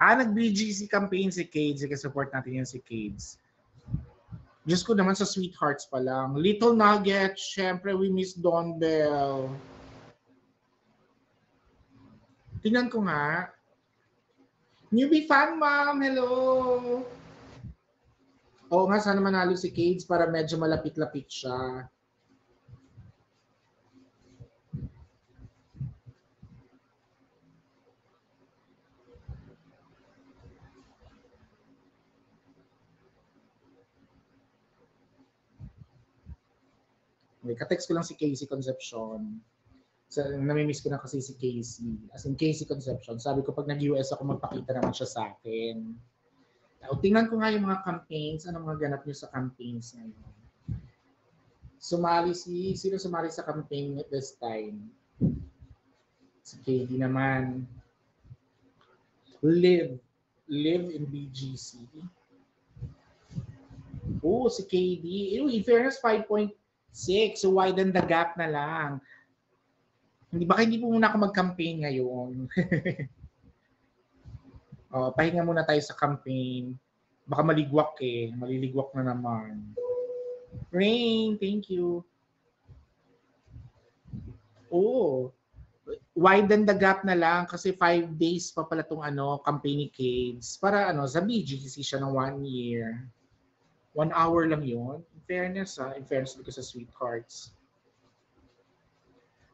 Ah, nag-BGC campaign si Cades. Sige, support natin yan si Cades. Diyos ko naman sa Sweethearts pa lang. Little Nugget, syempre we miss Don Bell. Tingnan ko nga. Newbie fan, ma'am. Hello. Oo nga, sana manalo si Cades para medyo malapit-lapit siya. Okay, katext ko lang si Casey Concepcion. Sa, namimiss ko na kasi si Casey. As in, Casey Concepcion. Sabi ko, pag nag-US ako, magpakita naman siya sa akin. O, tingnan ko nga yung mga campaigns. Ano mga ganap niyo sa campaigns ngayon? Sumali si, sino sumali sa campaign this time? Si KD naman. Live. Live in BGC. Oh, si KD. In fairness, 5.6. So, widen the gap na lang. Hindi baka hindi po muna ako mag-campaign ngayon. oh, pahinga muna tayo sa campaign. Baka maligwak eh. Maliligwak na naman. Rain, thank you. Oh, widen the gap na lang kasi five days pa pala tong ano, campaign ni Cades. Para ano, sa BGC siya ng one year. One hour lang yun. In fairness, ah, in fairness because sa Sweethearts.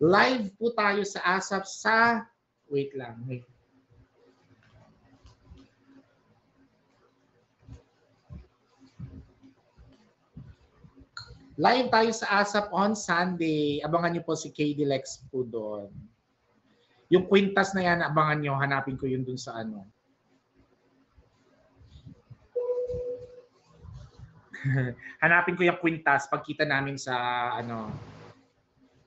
Live po tayo sa ASAP sa... Wait lang. Wait. Live tayo sa ASAP on Sunday. Abangan niyo po si KD Lex po doon. Yung kwintas na yan, abangan niyo. Hanapin ko yun doon sa ano. Hanapin ko yung kwintas pagkita namin sa ano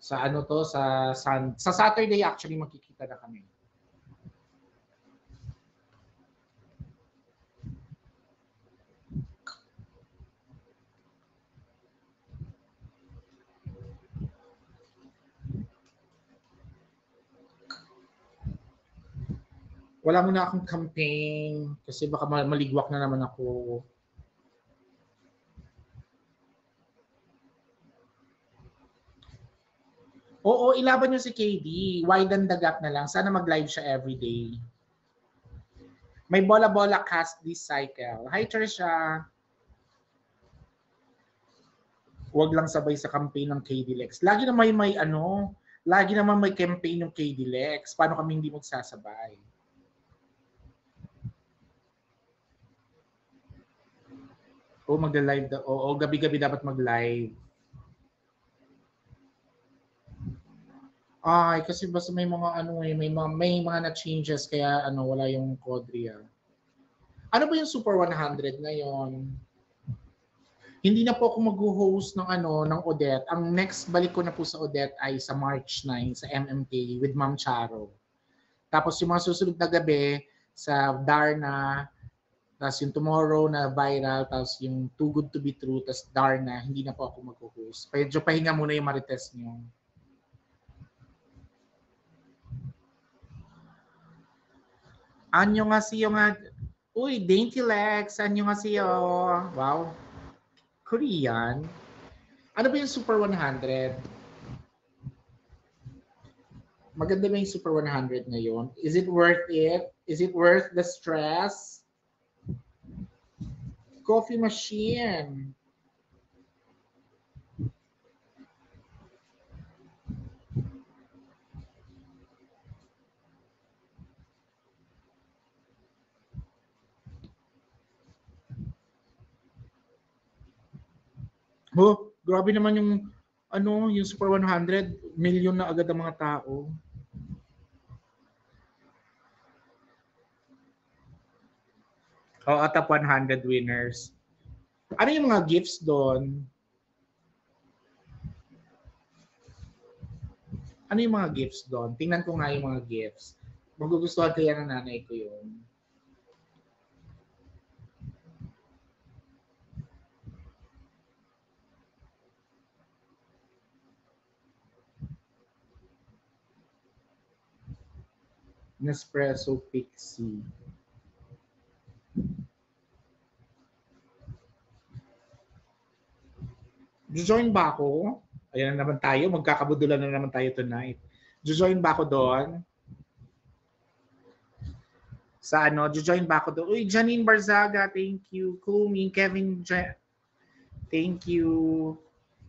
sa ano to sa sun, sa Saturday actually magkikita na kami. Wala muna akong campaign kasi baka maligwak na naman ako. Ilaban niyo si KD. Widen the gap na lang. Sana mag-live siya everyday. May bola-bola cast this cycle. Hi, Trisha. Huwag lang sabay sa campaign ng KD Lex. Lagi naman may, ano, lagi naman may campaign ng KD Lex. Paano kami hindi magsasabay? Oo, mag-live. Oo, gabi-gabi dapat mag-live. Ay, kasi basta may mga ano eh, may mga may mga na changes kaya ano wala yung Codria. Ano ba yung Super 100 ngayon? Hindi na po ako mag-host ng ano ng Odette. Ang next balik ko na po sa Odette ay sa March 9 sa MMK with Ma'am Charo. Tapos yung mga susunod na gabi sa Darna, tapos yung tomorrow na viral, tapos yung Too Good to be True, tapos Darna, hindi na po ako mag-host. Medyo pahinga muna yung marites niyo. Anyo nga siyo nga. Uy, Dainty Lex. Anyo nga siyo. Wow. Korean. Ano ba yung Super 100? Maganda ba yung Super 100 ngayon? Is it worth it? Is it worth the stress? Coffee machine. Oh, grabe naman yung ano, yung Super 100, million na agad ang mga tao. Oh, at top 100 winners. Ano yung mga gifts doon? Ano yung mga gifts doon? Tingnan ko nga yung mga gifts. Magugustuhan kaya ng nanay ko yun. Nespresso Pixie. Join ba ako? Ayan na naman tayo. Magkakabudulan na naman tayo tonight. Join ba ako doon? Sa ano? Join ba ako doon? Uy, Janine Barzaga, thank you. Kumi, Kevin, Je- thank you.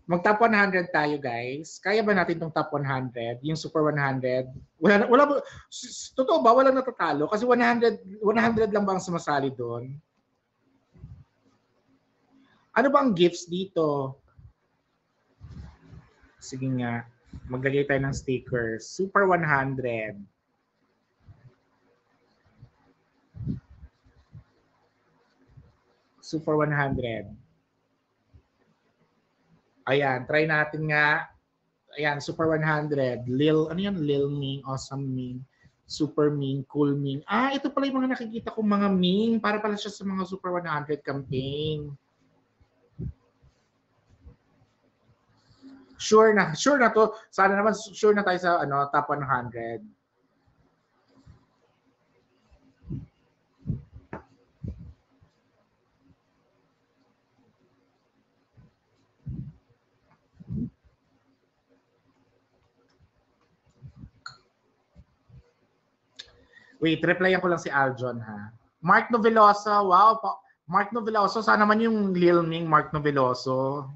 Mag-top 100 tayo, guys. Kaya ba natin tong top 100? Yung super 100? Wala, na- wala totoo ba? Wala natatalo? Kasi 100, 100 lang ba ang sumasali doon? Ano ba ang gifts dito? Sige nga, maglagay tayo ng stickers. Super 100. Super 100. Ayan, try natin nga. Ayan, Super 100. Lil, ano yan? Lil Ming, Awesome Ming, Super Ming, Cool Ming. Ah, ito pala yung mga nakikita kong mga Ming. Para pala siya sa mga Super 100 campaign. Sure na, sure na to. Sana naman sure na tayo sa ano, top 100. Wait, replyan ko lang si Aljon ha. Mark Novelosa, wow. Pa- Mark Noveloso, sana man yung Lil Ming Mark Noveloso.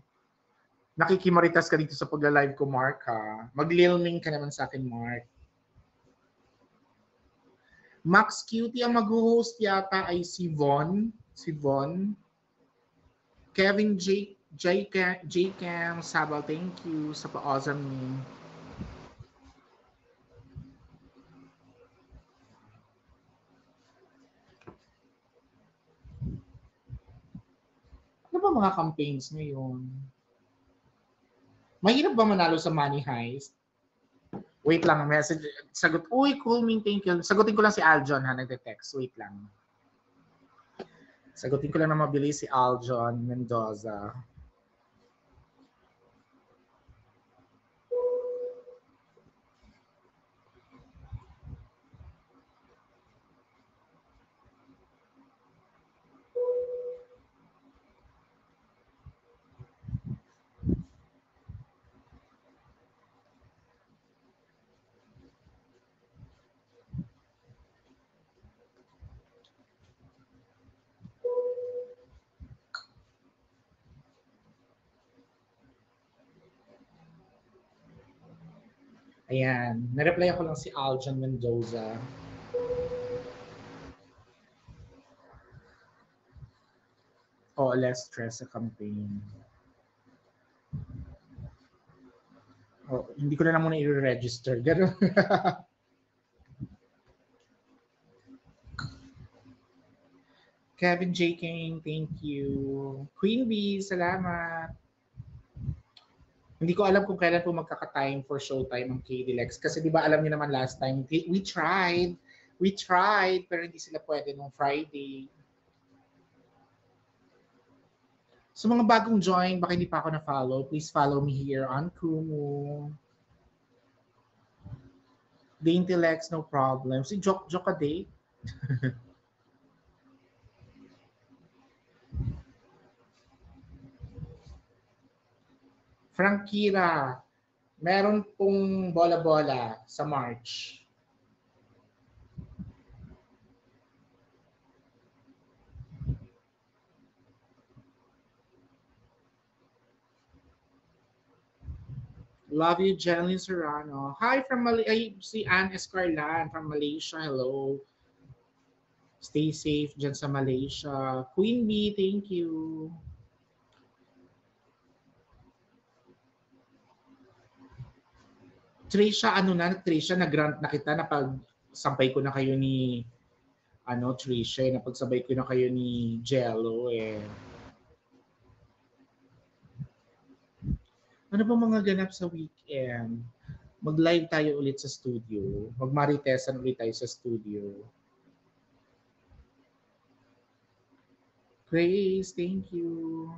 Nakikimaritas ka dito sa pagla-live ko, Mark ha. Mag-Lil Ming ka naman sa akin, Mark. Max Cutie ang mag-host yata ay si Von. Si Von. Kevin J. J. J. Cam Sabal, thank you sa pa-awesome Ano ba mga campaigns ngayon? Mahirap ba manalo sa Money Heist? Wait lang, message. Sagot, uy, cool, Ming, thank. Sagutin ko lang si Aljon ha, nagte-text. Wait lang. Sagutin ko lang na mabilis si Aljon Mendoza. Ayan. Nareply ko lang si Aljon Mendoza. O, less stress sa campaign. Oh, hindi ko na lang muna i-register. Ganun. Kevin J. King, thank you. Queen Bee, salamat. Hindi ko alam kung kailan po magkaka-time for showtime ang KD Lex. Kasi di ba alam niyo naman last time, we tried. We tried, pero hindi sila pwede nung Friday. So mga bagong join, baka hindi pa ako na-follow, please follow me here on Kumu. Dainty Lex, no problem. Si Jok Jok a date. Frankira, meron pong bola-bola sa March. Love you, Jeline Serrano. Hi from Malaysia. Ay, si Anne Escarlan from Malaysia. Hello. Stay safe dyan sa Malaysia. Queen Bee, thank you. Trisha, ano na, Trisha, nag-grant na kita na pag sampay ko na kayo ni ano, Trisha, eh, napagsabay ko na kayo ni Jello eh. Ano ba mga ganap sa weekend? Mag-live tayo ulit sa studio. Mag-maritesan ulit tayo sa studio. Grace, thank you.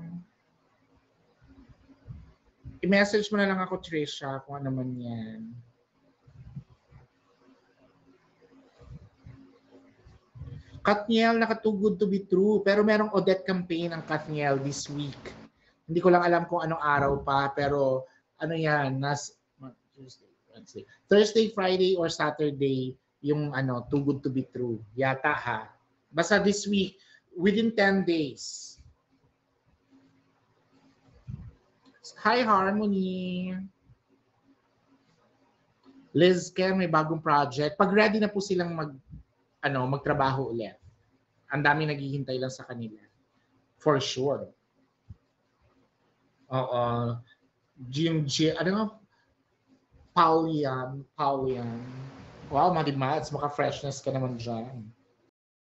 I-message mo na lang ako, Trisha, kung ano man yan. Katniel, naka too good to be true. Pero merong Odette campaign ang Katniel this week Hindi ko lang alam kung anong araw pa, pero ano yan, nas, Tuesday, Wednesday, Thursday, Friday, or Saturday, yung ano, too good to be true. Yata ha. Basta this week, within 10 days. Hi, Harmony. Liz Ken, may bagong project. Pag ready na po silang mag, ano, magtrabaho ulit. Ang dami naghihintay lang sa kanila. For sure. Oo. Jim G, ano nga? Paul yan. Paul yan. Wow, Madi Mads, maka-freshness ka naman dyan.